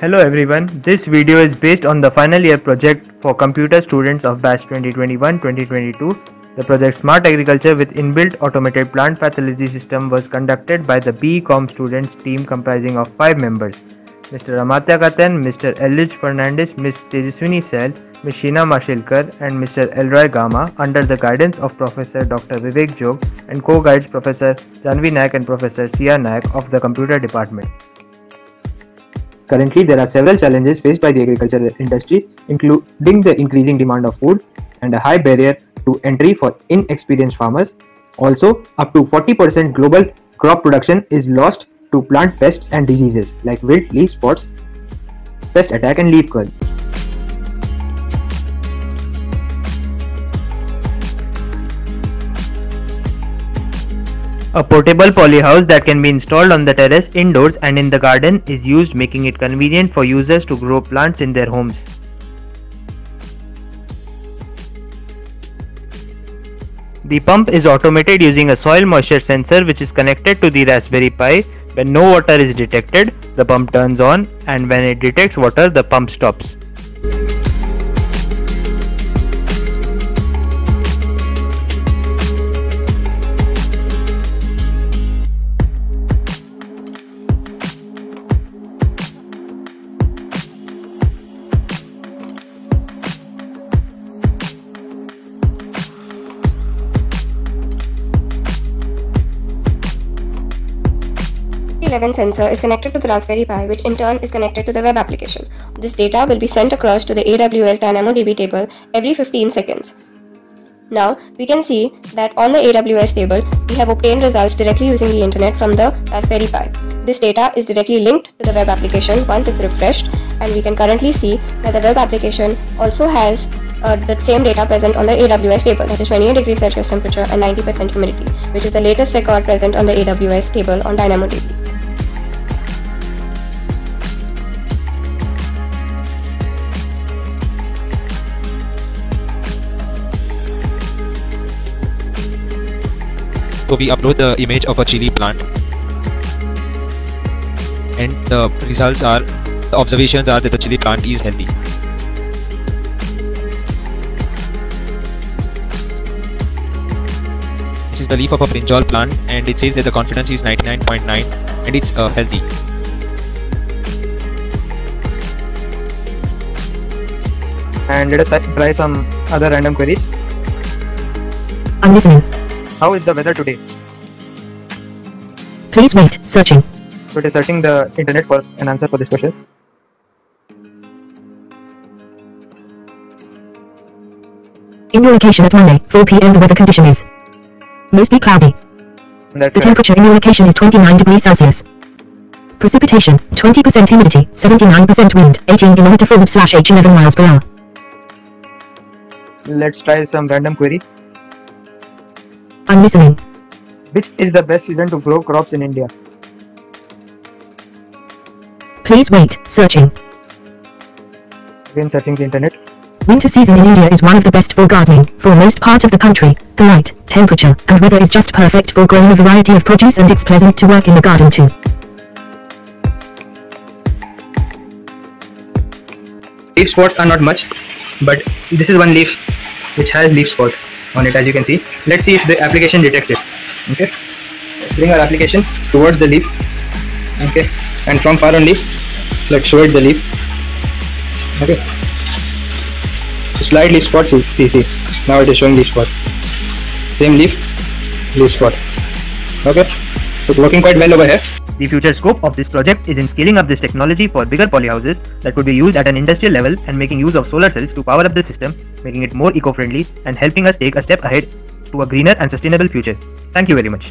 Hello everyone, this video is based on the final year project for computer students of batch 2021-2022. The project Smart Agriculture with Inbuilt Automated Plant Pathology System was conducted by the BCom students team comprising of 5 members. Mr. Amatya Katyayan, Mr. Elij Fernandez, Ms. Tejaswini Sel, Ms. Sheena Mashilkar and Mr. Elroy Gama under the guidance of Professor Dr. Vivek Jog and co-guides Professor Janvi Naik and Professor Sia Naik of the Computer Department. Currently, there are several challenges faced by the agricultural industry, including the increasing demand of food and a high barrier to entry for inexperienced farmers. Also, up to 40% global crop production is lost to plant pests and diseases like wilt, leaf spots, pest attack and leaf curl. A portable polyhouse that can be installed on the terrace indoors and in the garden is used making it convenient for users to grow plants in their homes. The pump is automated using a soil moisture sensor which is connected to the Raspberry Pi. When no water is detected, the pump turns on and when it detects water, the pump stops. P11 sensor is connected to the Raspberry Pi, which in turn is connected to the web application. This data will be sent across to the AWS DynamoDB table every 15 seconds. Now, we can see that on the AWS table, we have obtained results directly using the internet from the Raspberry Pi. This data is directly linked to the web application once it's refreshed, and we can currently see that the web application also has uh, the same data present on the AWS table, that is 28 degrees Celsius temperature and 90% humidity, which is the latest record present on the AWS table on DynamoDB. So we upload the image of a chili plant and the results are, the observations are that the chili plant is healthy. This is the leaf of a brinjal plant and it says that the confidence is 99.9 and it's uh, healthy. And let us try some other random queries. I'm listening. How is the weather today? Please wait. Searching. So it is searching the internet for an answer for this question. In your location at Monday, 4 p.m. the weather condition is mostly cloudy. That's The temperature in your location is 29 degrees Celsius. Precipitation, 20% humidity, 79% wind, 18 km forward slash h 11 miles per hour. Let's try some random query. I'm listening. Which is the best season to grow crops in India? Please wait. Searching. Again searching the internet. Winter season in India is one of the best for gardening. For most part of the country, the light, temperature, and weather is just perfect for growing a variety of produce and it's pleasant to work in the garden too. leaf spots are not much but this is one leaf which has leaf spot on it as you can see. Let's see if the application detects it. Okay. Bring our application towards the leaf. Okay. And from far only let's show it the leaf. Okay. So slide leaf spot see see see. Now it is showing leaf spot. Same leaf leaf spot. Okay. So it's working quite well over here The future scope of this project is in scaling up this technology for bigger polyhouses that could be used at an industrial level and making use of solar cells to power up the system, making it more eco-friendly and helping us take a step ahead to a greener and sustainable future. Thank you very much.